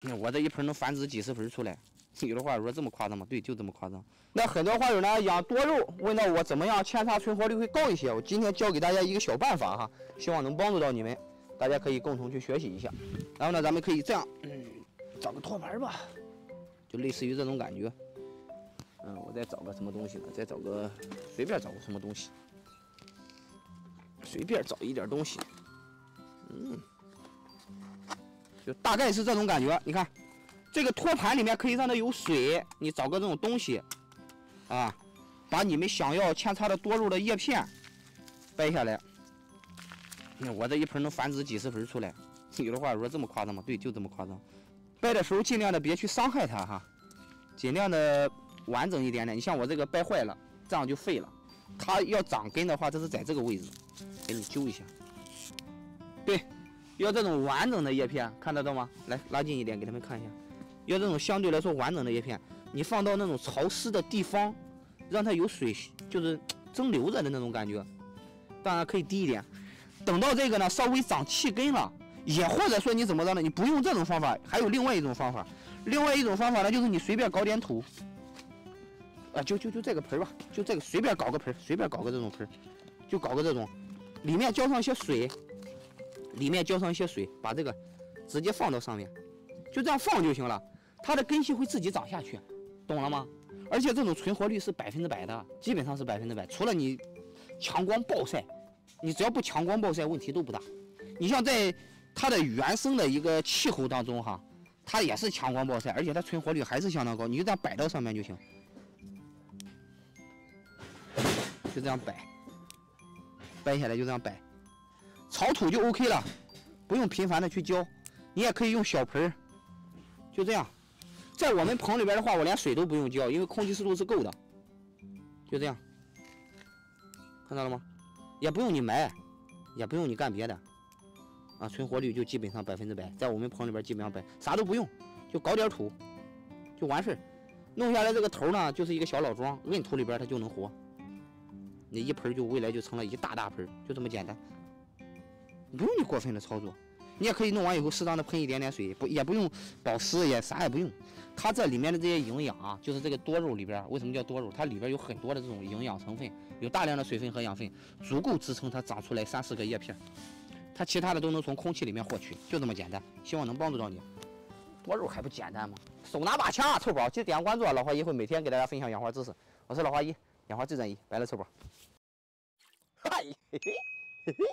那我这一盆能繁殖几十盆出来。有的花友说这么夸张吗？对，就这么夸张。那很多花友呢养多肉，问到我怎么样扦插存活率会高一些。我今天教给大家一个小办法哈，希望能帮助到你们，大家可以共同去学习一下。然后呢，咱们可以这样，嗯，找个托盘吧，就类似于这种感觉。嗯，我再找个什么东西呢？再找个随便找个什么东西，随便找一点东西。嗯，就大概是这种感觉。你看。这个托盘里面可以让它有水，你找个这种东西，啊，把你们想要扦插的多肉的叶片掰下来。我这一盆能繁殖几十盆出来。有的话说这么夸张吗？对，就这么夸张。掰的时候尽量的别去伤害它哈，尽量的完整一点点。你像我这个掰坏了，这样就废了。它要长根的话，这是在这个位置，给你揪一下。对，要这种完整的叶片，看得到吗？来，拉近一点给他们看一下。要这种相对来说完整的叶片，你放到那种潮湿的地方，让它有水，就是蒸馏着的那种感觉。当然可以低一点。等到这个呢稍微长气根了，也或者说你怎么着呢？你不用这种方法，还有另外一种方法。另外一种方法呢，就是你随便搞点土，啊，就就就这个盆吧，就这个随便搞个盆，随便搞个这种盆，就搞个这种，里面浇上一些水，里面浇上一些水，把这个直接放到上面，就这样放就行了。它的根系会自己长下去，懂了吗？而且这种存活率是百分之百的，基本上是百分之百。除了你强光暴晒，你只要不强光暴晒，问题都不大。你像在它的原生的一个气候当中哈，它也是强光暴晒，而且它存活率还是相当高。你就这样摆到上面就行，就这样摆，掰下来就这样摆，草土就 OK 了，不用频繁的去浇。你也可以用小盆儿，就这样。在我们棚里边的话，我连水都不用浇，因为空气湿度是够的。就这样，看到了吗？也不用你埋，也不用你干别的，啊，存活率就基本上百分之百。在我们棚里边基本上百啥都不用，就搞点土就完事儿。弄下来这个头呢，就是一个小老桩，摁土里边它就能活。那一盆就未来就成了一大大盆，就这么简单，不用你过分的操作。你也可以弄完以后，适当的喷一点点水，不也不用保湿，也啥也不用。它这里面的这些营养啊，就是这个多肉里边，为什么叫多肉？它里边有很多的这种营养成分，有大量的水分和养分，足够支撑它长出来三四个叶片。它其他的都能从空气里面获取，就这么简单。希望能帮助到你。多肉还不简单吗？手拿把枪，臭宝，记得点个关注啊！老花姨会每天给大家分享养花知识。我是老花姨，养花最专一，白了臭宝。嗨，嘿嘿，嘿嘿。